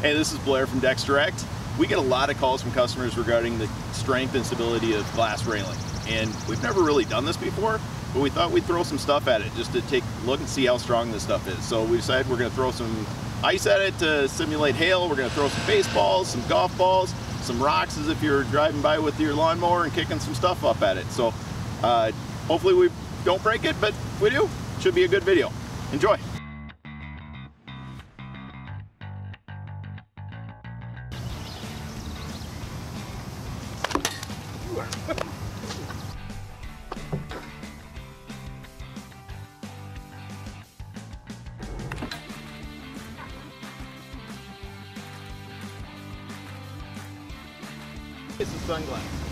Hey, this is Blair from DecksDirect. We get a lot of calls from customers regarding the strength and stability of glass railing. And we've never really done this before, but we thought we'd throw some stuff at it just to take a look and see how strong this stuff is. So we decided we're gonna throw some ice at it to simulate hail. We're gonna throw some baseballs, some golf balls, some rocks as if you're driving by with your lawnmower and kicking some stuff up at it. So uh, hopefully we don't break it, but if we do, should be a good video. Enjoy. It's a sunglasses.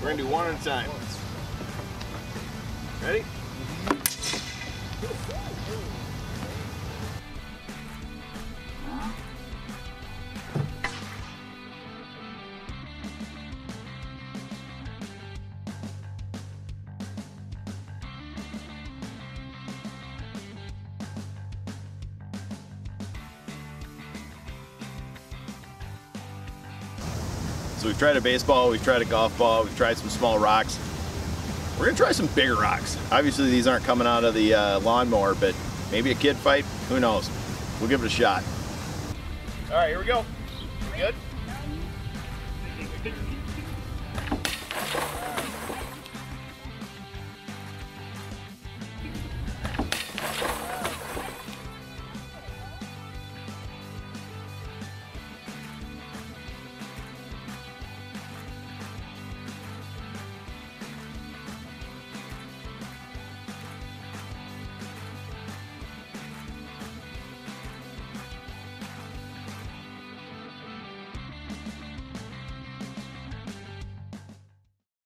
We're gonna do one at a time. Ready? So we've tried a baseball, we've tried a golf ball, we've tried some small rocks. We're gonna try some bigger rocks. Obviously these aren't coming out of the uh, lawnmower, but maybe a kid fight, who knows? We'll give it a shot. All right, here we go. Good?